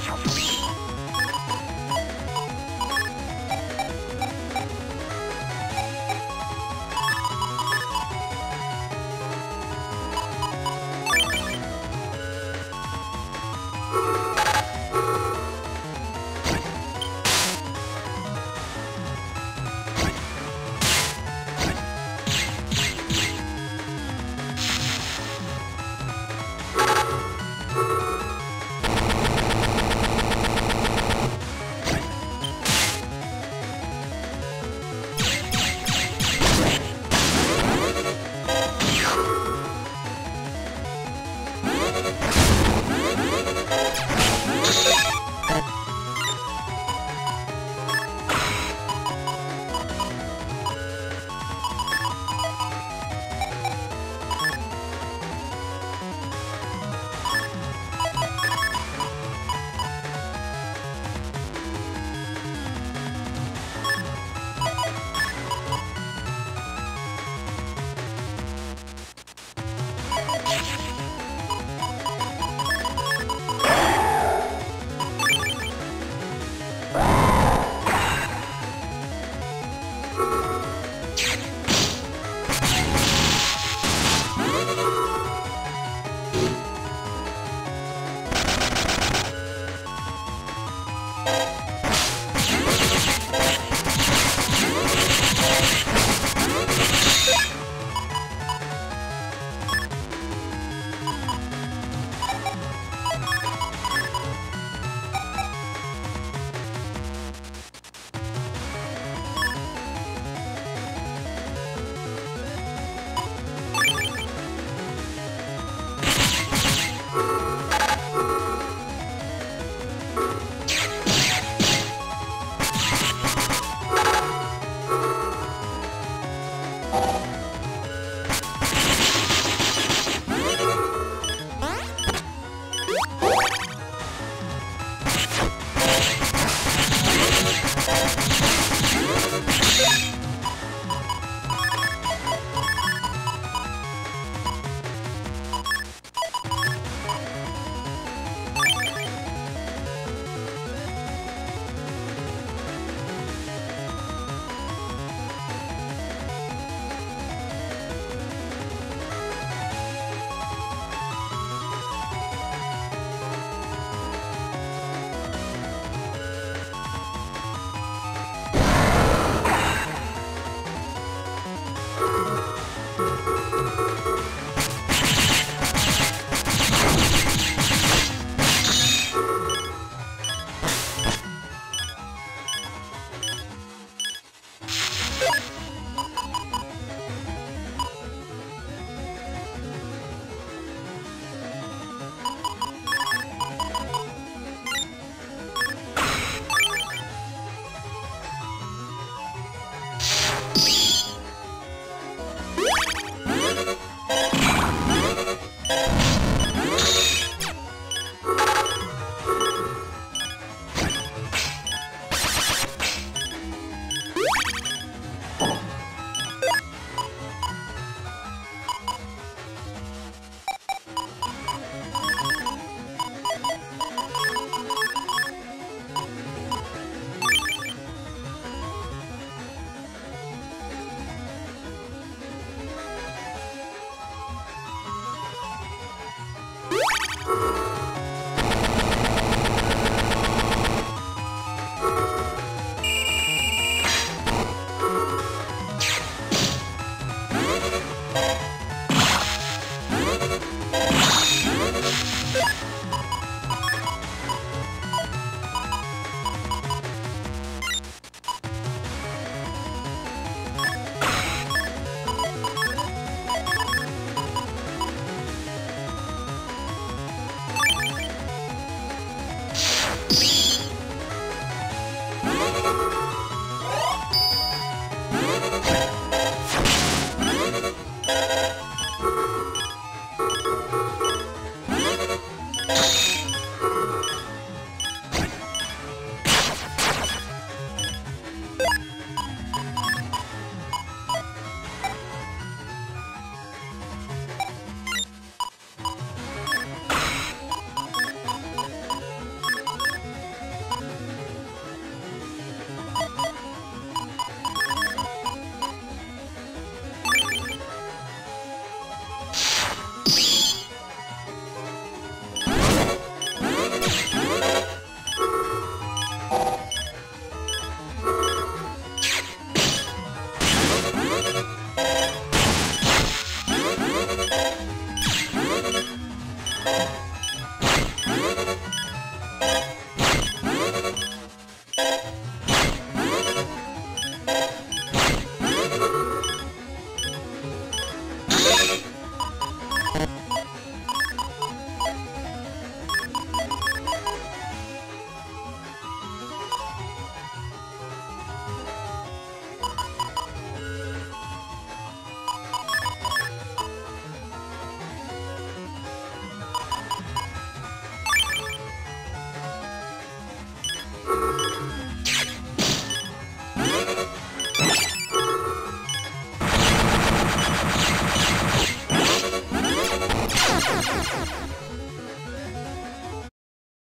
Yeah.